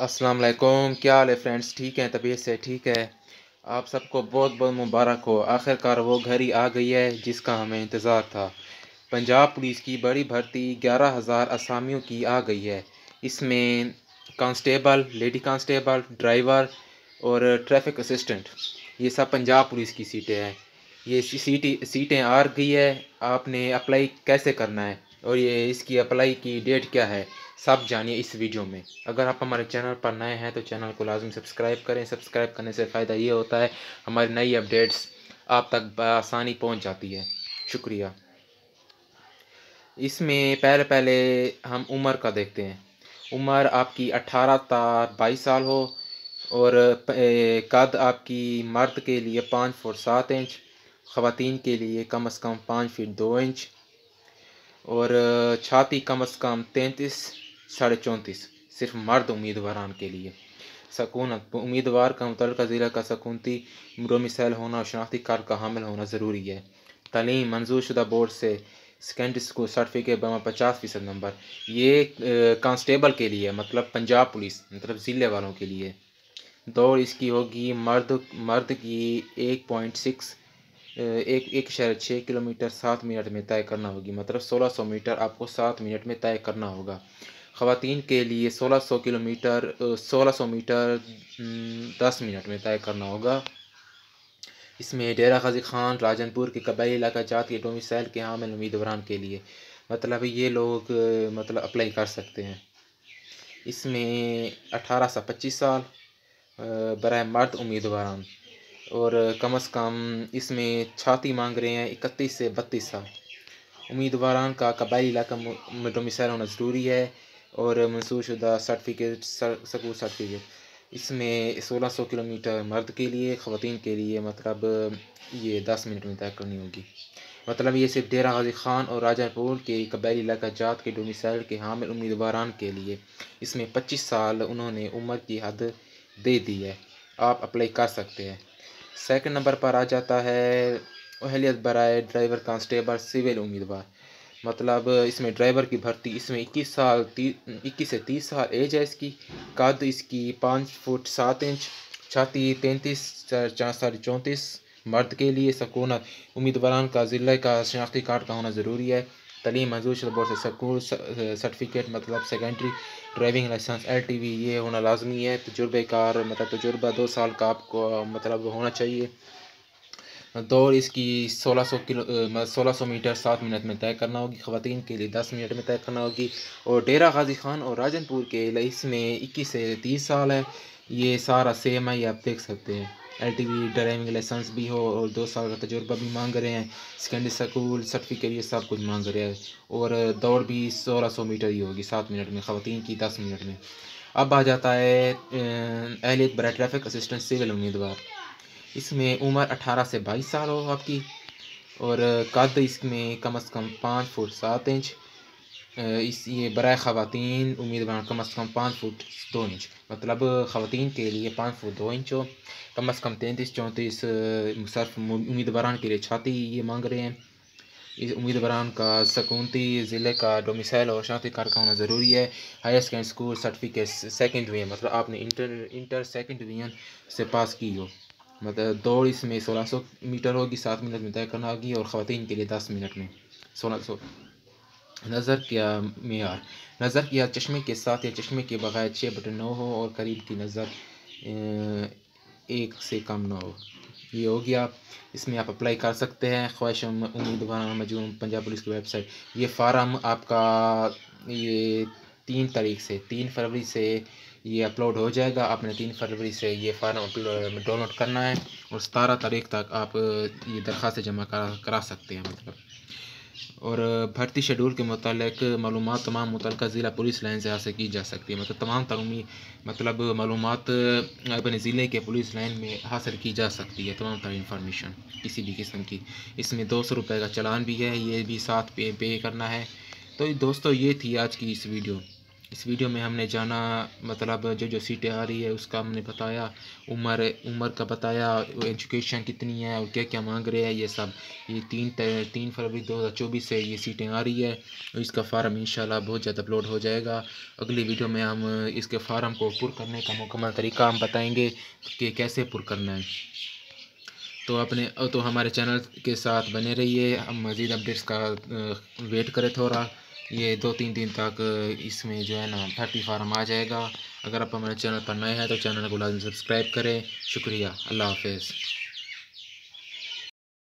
अस्सलाम वालेकुम क्या हाल है फ्रेंड्स? ठीक हैं? तबीयत से ठीक है? आप सबको बहुत बहुत मुबारक हो। आखिरकार वो घड़ी आ गई है जिसका हमें इंतज़ार था। पंजाब पुलिस की बड़ी भर्ती ग्यारह हज़ार असामियों की आ गई है। इसमें कांस्टेबल, लेडी कांस्टेबल, ड्राइवर और ट्रैफ़िक असिस्टेंट, ये सब पंजाब पुलिस की सीटें हैं। ये सीटी, सीटें आ गई है। आपने अप्लाई कैसे करना है? और ये, इसकी अप्लाई की डेट क्या है? सब जानिए इस वीडियो में। अगर आप हमारे चैनल पर नए हैं तो चैनल को लाजम सब्सक्राइब करें। सब्सक्राइब करने से फ़ायदा ये होता है, हमारी नई अपडेट्स आप तक आसानी पहुँच जाती है। शुक्रिया। इसमें पहले पहले हम उम्र का देखते हैं। उम्र आपकी 18 ता बाईस साल हो और कद आपकी मर्द के लिए पाँच फुट सात इंच, ख़वातीन के लिए कम अज़ कम पाँच फीट दो इंच और छाती कम अज़ कम तैंतीस साढ़े चौंतीस, सिर्फ़ मर्द उम्मीदवार के लिए। सकूनत उम्मीदवार का मुतल ज़िला का सकूनती डोमिसाइल होना और शनाख्ती कार्ड का हामिल होना ज़रूरी है। तलीम मंजूर शुदा बोर्ड से सेकेंडरी स्कूल सर्टिफिकेट, बमा पचास फ़ीसद नंबर। ये कांस्टेबल के लिए मतलब पंजाब पुलिस मतलब ज़िले वालों के लिए। दौड़ इसकी होगी मर्द मर्द की एक पॉइंट सिक्स एक एक शहर छः किलोमीटर सात मिनट में तय करना होगी। मतलब सोलह सौ मीटर आपको सात मिनट में तय करना होगा। ख़वातीन के लिए 1600 किलोमीटर 1600 मीटर दस मिनट में तय करना होगा। इसमें डेरा गाजी खान, राजनपुर के कबाई इलाका जात के डोमिसाइल के हामिल उम्मीदवार के लिए मतलब ये लोग मतलब अप्लाई कर सकते हैं। इसमें अठारह से पच्चीस साल बर मर्द उम्मीदवार और कम अज़ कम इसमें छाती मांग रहे हैं इकतीस से बत्तीस साल। उम्मीदवार का कबाई इलाका डोमिसाइल होना ज़रूरी है। और मंसूर शुदा सर्टिफिकेट सकूल सर्टिफिकेट इसमें 1600 किलोमीटर मर्द के लिए ख़वान के लिए मतलब ये 10 मिनट में तय करनी होगी। मतलब ये सिर्फ़ डेरा गाजी खान और राजापुर के कबैली इलाका जात के डोमिसाइल के हामिल उम्मीदवार के लिए। इसमें 25 साल उन्होंने उम्र की हद दे दी है। आप अप्लाई कर सकते हैं। सेकंड नंबर पर आ जाता है, अहलियत बरए ड्राइवर कांस्टेबल सिविल उम्मीदवार। मतलब इसमें ड्राइवर की भर्ती, इसमें इक्कीस साल इक्कीस से तीस साल एज है इसकी। कद इसकी पाँच फुट सात इंच, छाती तैंतीस साढ़े चौंतीस। मर्द के लिए सकून उम्मीदवार का, ज़िले का शनाख्ती कार्ड का होना ज़रूरी है। तलीम मंजूर बोर्ड से सकूल सर्टिफिकेट मतलब secondary driving licence L T V ये होना लाजमी है। तजुर्बेकार मतलब तजुर्बा दो साल का आपको मतलब होना चाहिए। दौड़ इसकी 1600 किलो 1600 मीटर सात मिनट में तय करना होगी ख़वान के लिए दस मिनट में तय करना होगी। और डेरा गाजी खान और राजनपुर के लिए इसमें इक्कीस से तीस साल है। ये सारा सेम है, ये आप देख सकते हैं। L T V driving licence भी हो और दो साल का तजुर्बा भी मांग रहे हैं। सेकेंडरी स्कूल सर्टिफिकेट ये सब कुछ मांग रहे हैं। और दौड़ भी सोलह सौ मीटर ही होगी, सात मिनट में ख़वान की दस मिनट में। अब आ जाता है अहलियत बरा ट्रैफ़िक असिस्टेंट सिविल उम्मीदवार। इसमें उम्र अठारह से बाईस साल हो आपकी, और कद इसमें कम अज़ कम पाँच फुट सात इंच इस, ये बर ख़वान उम्मीदवार कम अज़ कम पाँच फुट दो इंच मतलब ख़वान के लिए पाँच फुट दो इंच हो। कम अज़ कम तैंतीस, चौंतीस सर्फ उम्मीदवार के लिए छाती ये मांग रहे हैं। इस उम्मीदवार का सकूनती ज़िले का डोमिसाइल और शांति कार्ड का होना ज़रूरी है। Higher second school certificate second division मतलब आपने इंटर इंटर सेकेंड डिवीज़न से पास की हो। मतलब दौड़ इसमें सोलह सौ मीटर होगी, सात मिनट में तय करना होगी और ख़वान के लिए दस मिनट में। सोलह सौ। नज़र किया मैार नज़र किया चश्मे के साथ, या चश्मे के बगैर छः बटन नौ हो और करीब की नज़र एक से कम ना हो। ये हो गया। इसमें आप अप्लाई कर सकते हैं। ख्वाहिश उम्मीदवार मजूम पंजाब पुलिस की वेबसाइट। ये फार्म आपका, ये तीन तारीख से, तीन फरवरी से ये अपलोड हो जाएगा। आपने तीन फरवरी से ये फार्म डाउनलोड करना है और सतारह तारीख तक आप, ये दरख्वास्त जमा करा करा सकते हैं मतलब। और, भर्ती शेड्यूल के मतलब मालूम तमाम मुतल ज़िला पुलिस लाइन से हासिल की जा सकती है। मतलब तमाम तरुमी मतलब मालूम अपने ज़िले के पुलिस लाइन में हासिल की जा सकती है, तमाम तरह इंफॉर्मेशन किसी भी किस्म की। इसमें दो सौ रुपये का चलान भी है, ये भी साथ पे पे करना है। तो दोस्तों, ये थी आज की इस वीडियो इस वीडियो में हमने जाना मतलब जो जो सीटें आ रही है, उसका हमने बताया, उम्र उम्र का बताया एजुकेशन कितनी है, और क्या क्या मांग रहे हैं, ये सब। ये तीन तीन फरवरी दो हज़ार चौबीस से ये सीटें आ रही है इसका फार्म इंशाल्लाह बहुत ज़्यादा अपलोड हो जाएगा। अगली वीडियो में हम, इसके फार्म को पुर करने का मुकम्मल तरीका हम बताएँगे कि कैसे पुर करना है। तो अपने तो हमारे चैनल के साथ बने रहिए, हम मज़ीद अपडेट्स का वेट करें थोड़ा। ये दो तीन दिन तक इसमें जो है ना थर्टी फार्म आ जाएगा। अगर आप हमारे चैनल पर नए हैं तो चैनल को लाजम सब्सक्राइब करें। शुक्रिया। अल्लाह हाफिज़।